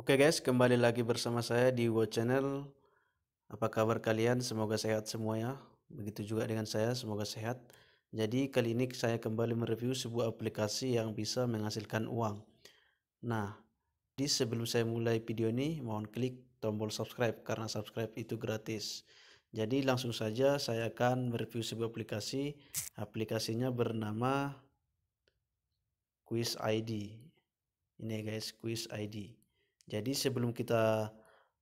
Oke guys, kembali lagi bersama saya di Wo Channel. Apa kabar kalian? Semoga sehat semua ya. Begitu juga dengan saya, semoga sehat. Jadi kali ini saya kembali mereview sebuah aplikasi yang bisa menghasilkan uang. Nah, di sebelum saya mulai video ini, mohon klik tombol subscribe karena subscribe itu gratis. Jadi langsung saja saya akan mereview sebuah aplikasi. Aplikasinya bernama Quiz ID. Ini guys, Quiz ID. Jadi sebelum kita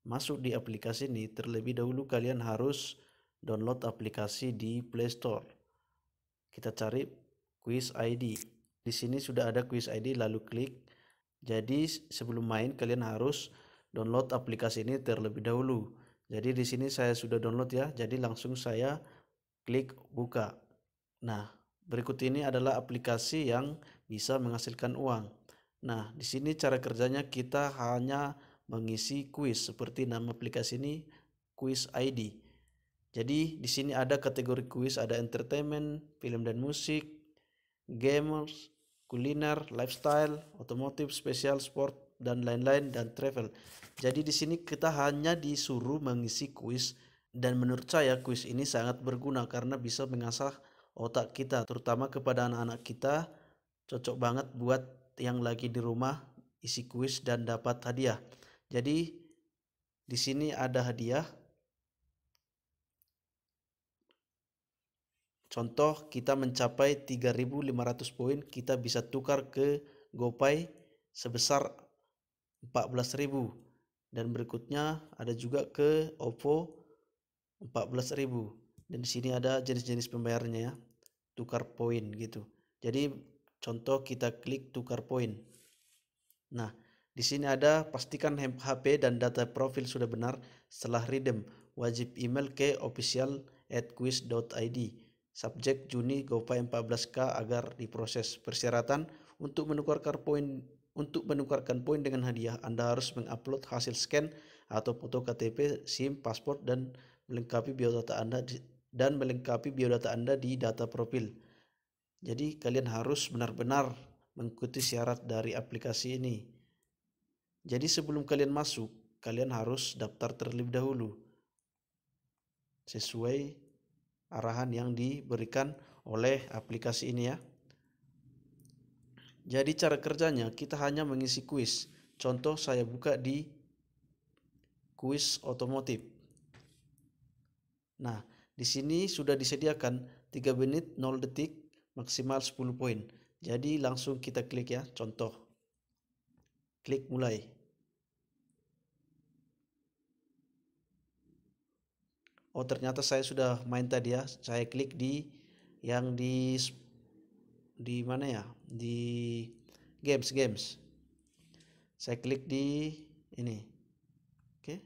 masuk di aplikasi ini, terlebih dahulu kalian harus download aplikasi di Play Store. Kita cari Quiz ID. Di sini sudah ada Quiz ID, lalu klik. Jadi sebelum main kalian harus download aplikasi ini terlebih dahulu. Jadi di sini saya sudah download ya, jadi langsung saya klik buka. Nah, berikut ini adalah aplikasi yang bisa menghasilkan uang. Nah, di sini cara kerjanya kita hanya mengisi kuis seperti nama aplikasi ini Quiz ID. Jadi di sini ada kategori kuis, ada entertainment, film dan musik, gamers, kuliner, lifestyle, otomotif, spesial, sport dan lain-lain dan travel. Jadi di sini kita hanya disuruh mengisi kuis dan menurut saya kuis ini sangat berguna karena bisa mengasah otak kita terutama kepada anak-anak kita cocok banget buat yang lagi di rumah isi kuis dan dapat hadiah. Jadi di sini ada hadiah. Contoh kita mencapai 3500 poin, kita bisa tukar ke GoPay sebesar 14000 dan berikutnya ada juga ke OVO 14000 dan di sini ada jenis-jenis pembayarannya ya tukar poin gitu jadi Contoh kita klik tukar poin. Nah, di sini ada pastikan HP dan data profil sudah benar setelah redeem. Wajib email ke official at quiz.id. Subjek Juni GoPay 14K agar diproses. Persyaratan untuk menukarkan poin untuk menukarkan poin dengan hadiah, Anda harus mengupload hasil scan atau foto KTP, SIM, paspor dan melengkapi biodata Anda dan melengkapi biodata Anda di data profil. Jadi kalian harus benar-benar mengikuti syarat dari aplikasi ini. Jadi sebelum kalian masuk, kalian harus daftar terlebih dahulu. Sesuai arahan yang diberikan oleh aplikasi ini ya. Jadi cara kerjanya kita hanya mengisi kuis. Contoh saya buka di kuis otomotif. Nah, di sini sudah disediakan 3 menit 0 detik maksimal 10 poin. Jadi langsung kita klik ya, contoh. Klik mulai. Oh ternyata saya sudah main tadi ya. Saya klik di yang di di mana ya? Di games games. Saya klik di ini. Oke.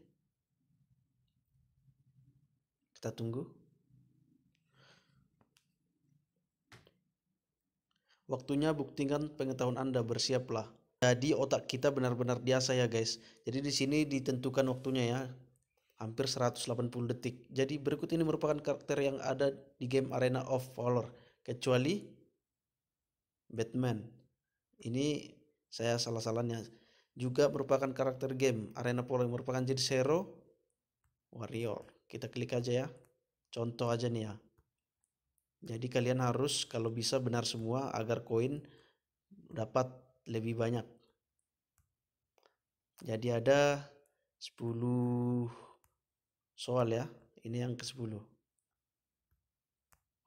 Kita tunggu. Waktunya buktikan pengetahuan Anda, bersiaplah. Jadi otak kita benar-benar biasa ya guys. Jadi di sini ditentukan waktunya ya. Hampir 180 detik. Jadi berikut ini merupakan karakter yang ada di game Arena of Valor. Kecuali Batman. Ini saya salah-salahnya. Juga merupakan karakter game Arena Valor yang merupakan jadi Zero Warrior. Kita klik aja ya. Contoh aja nih ya. Jadi kalian harus kalau bisa benar semua agar koin dapat lebih banyak. Jadi ada 10 soal ya. Ini yang ke-10.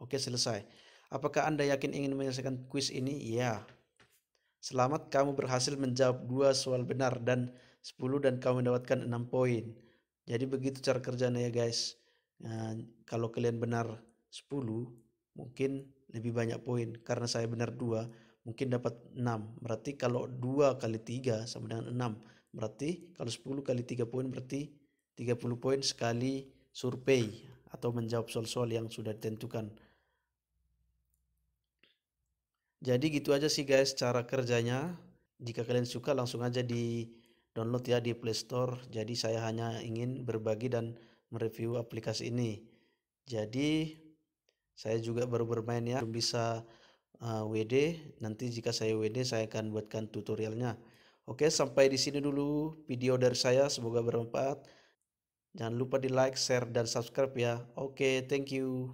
Oke, selesai. Apakah Anda yakin ingin menyelesaikan kuis ini? Ya. Selamat kamu berhasil menjawab dua soal benar dan 10 dan kamu mendapatkan 6 poin. Jadi begitu cara kerjanya ya guys. Nah, kalau kalian benar 10, mungkin lebih banyak poin. Karena saya benar dua mungkin dapat 6 berarti kalau dua kali tiga sama dengan 6 berarti kalau 10 kali tiga poin berarti 30 poin sekali survei atau menjawab soal-soal yang sudah ditentukan. Jadi gitu aja sih guys cara kerjanya. Jika kalian suka langsung aja di download ya di Play Store. Jadi saya hanya ingin berbagi dan mereview aplikasi ini. Jadi saya juga baru bermain ya belum bisa uh, WD nanti jika saya WD saya akan buatkan tutorialnya Oke, sampai di sini dulu video dari saya. Semoga bermanfaat. Jangan lupa di like, share, dan subscribe ya. Oke, thank you.